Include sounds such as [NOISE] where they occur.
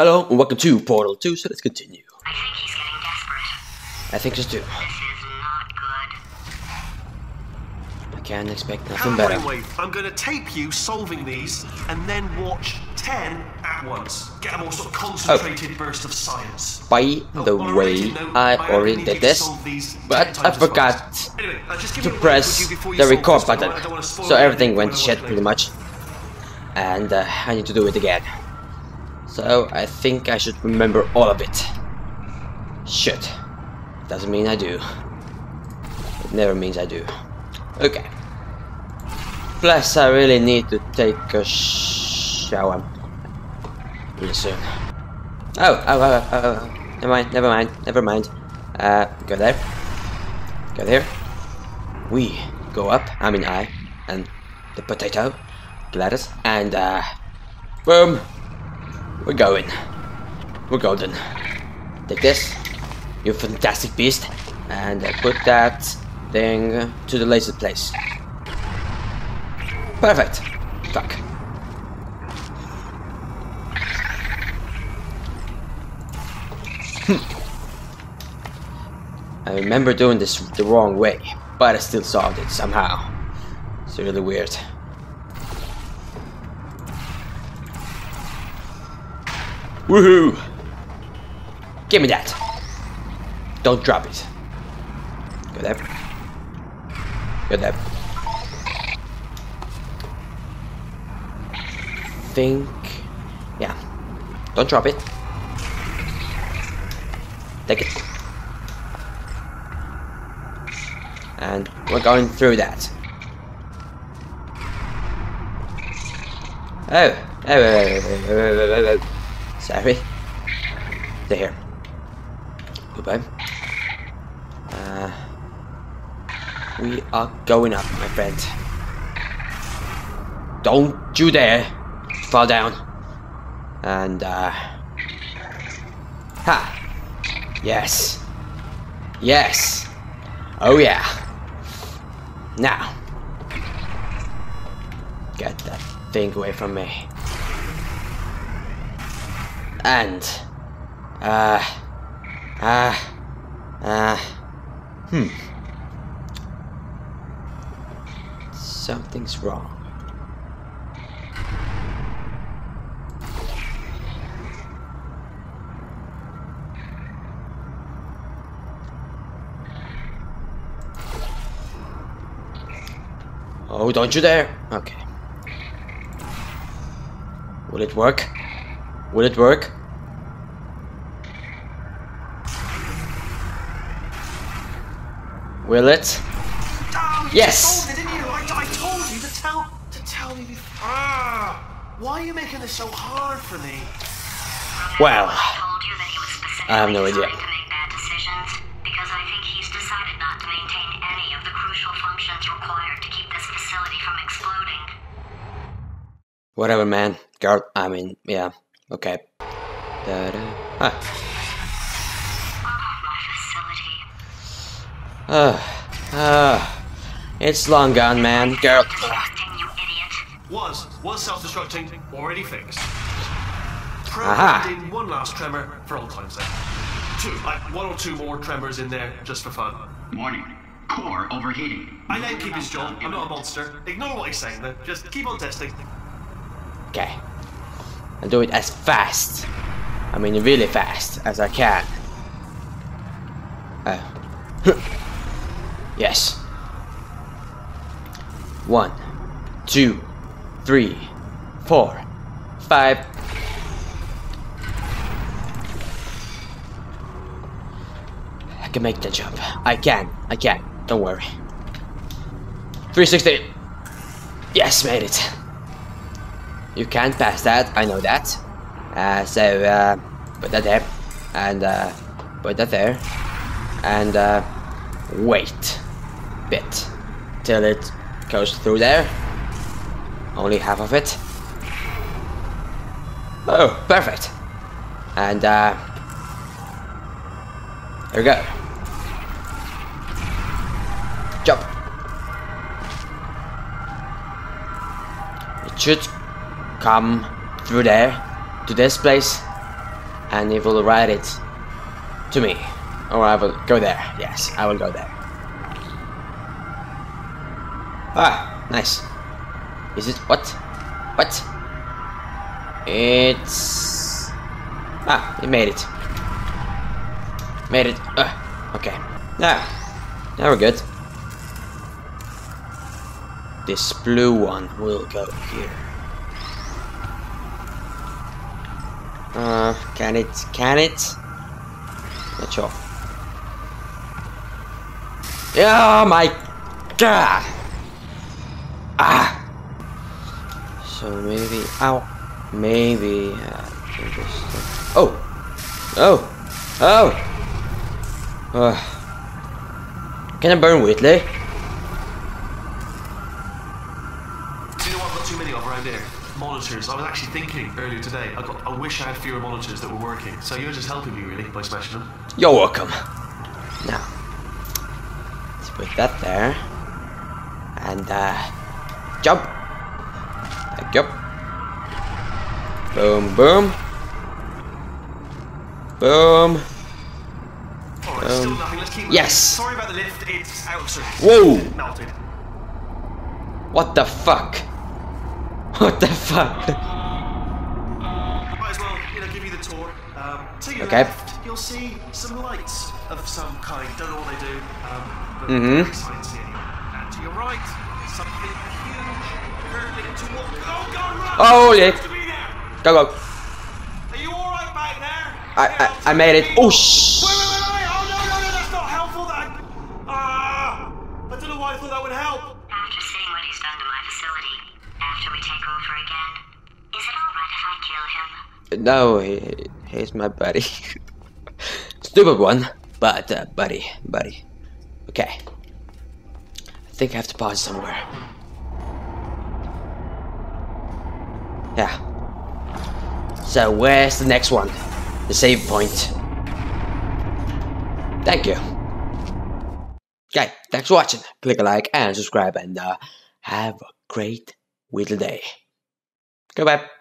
Hello and welcome to Portal 2, so let's continue. I think he's getting desperate. I think so too. This is not good. I can't expect nothing Come better. Brainwave, I'm gonna tape you solving these and then watch 10 at once. Get a more sort of concentrated burst of science. By Oh, the on way, note, I I already did this, solve these 10 but I forgot. Anyway, uh, just to me a word press with you before you the record this, 'cause I button. don't- I don't wanna spoil So everything went shit pretty much. And uh, I need to do it again. So I think I should remember all of it. Shit. Doesn't mean I do. It never means I do. Okay. Plus, I really need to take a shower really soon. Oh, oh, oh, oh, oh, never mind, never mind, never mind. Uh, go there. Go there. We go up, I mean I, and the potato, GLaDOS, and uh, boom, we're going. We're golden. Take this, you fantastic beast, and put that thing to the laser place. Perfect. Fuck. Hmm. I remember doing this the wrong way, but I still solved it somehow. It's really weird. Woohoo! Give me that! Don't drop it. Go there. Go there. Think. Yeah. Don't drop it. Take it. and we're going through that. Oh, oh, oh, oh, oh sorry. There. Goodbye. Uh, we are going up, my friend. Don't you dare fall down. And uh, ha, yes, yes. Oh yeah. Now. Get that thing away from me. And. Uh. Uh. Uh. Hmm. Something's wrong. Oh, don't you dare! Okay. Will it work? Will it work? Will it? Oh, Yes. it. I, I told you to tell to tell me before. Ah, why are you making this so hard for me? Well, I told you that he was specifically I have no idea. designed to make bad decisions because I think he's decided not to maintain any of the crucial functions required to keep this facility from exploding. whatever, man. Girl, I mean, yeah. Okay. Da-da. Ah. Uh, uh, it's long gone, man. Girl. Distracting, you idiot. Was was self-destructing, already fixed. Aha. Programmed in one last tremor for old time's sake. Two, like one or two more tremors in there just for fun. Warning. Core overheating. I let him keep his job. I'm not a monster. Ignore what he's saying then. Just keep on testing. Okay. I'll do it as fast. I mean, really fast as I can. Uh. [LAUGHS] yes. One, two, three, four, five. I can make the jump. I can. I can. Don't worry. 360. Yes, made it. You can't pass that, I know that. Uh, so, uh, put that there. And, uh, put that there. And, uh, wait. Bit. Till it goes through there. Only half of it. Oh, perfect. And, uh, there we go. Jump. It should come through there to this place. and it will write it to me. Or I will go there. Yes, I will go there. Ah, nice. Is it what? What? It's ah, it made it. Made it. Uh, okay. Now, now we're good. This blue one will go here. Uh, can it? Can it? Not sure. Oh my god! Ah! So maybe, ow, maybe, can just, uh, oh, oh, oh, uh, can I burn Wheatley? You too many around here? Monitors. I was actually thinking earlier today. I got. I wish I had fewer monitors that were working. So you're just helping me really by smashing them. You're welcome. Now, let's put that there, and uh, jump. Like, Jump. Boom, boom. Boom. Um, nothing. Let's keep. yes. Sorry about the lift. It's out. Whoa! Melted. What the fuck? What the fuck? Might as well, you know, give you the tour. Um, to your Okay. left, you'll see some lights of some kind. Don't know what they do. Um, but Mhm. very exciting to see anyway. And to your right, something huge hurtling. Oh God! Run! Oh, yeah. Supposed to be there. Go go. Are you all right back there? I I, I made it. Oh shh. Wait, wait, wait, wait! Oh no, no, no! That's not helpful. That. Ah! I don't know why I thought that would help. After seeing what he's done to my facility, after we take over again, is it alright if I kill him? No, he, he's my buddy. [LAUGHS] Stupid one, but uh, buddy, buddy. Okay. I think I have to pause somewhere. Yeah. So where's the next one? The save point. Thank you. Okay, thanks for watching. Click a like and subscribe and uh, have a great little day. Goodbye.